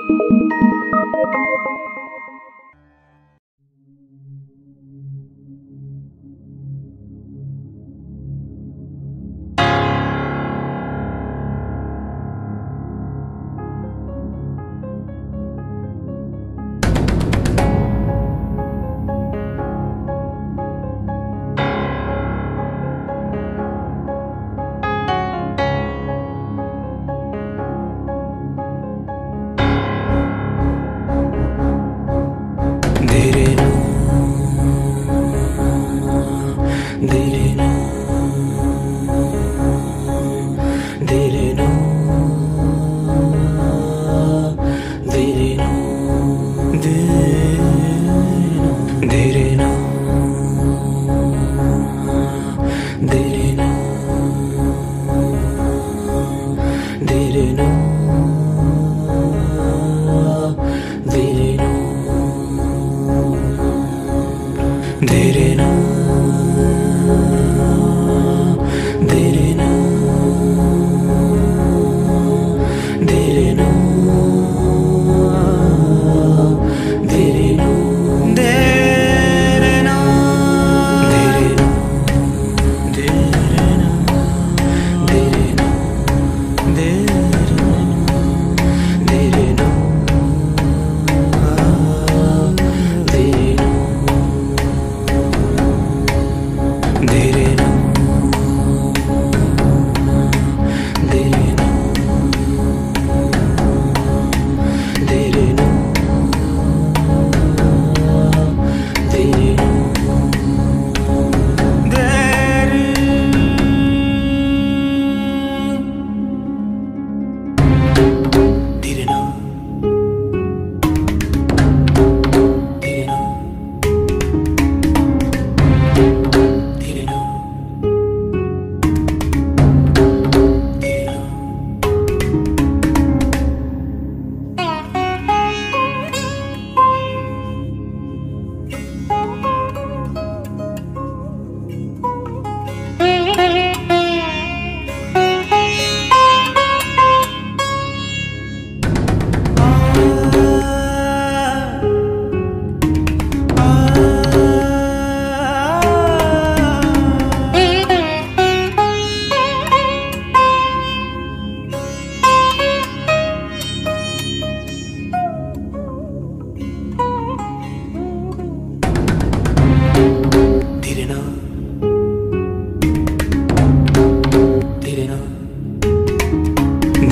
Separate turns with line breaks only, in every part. Thank you. देरी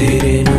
Waiting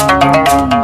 Thank you.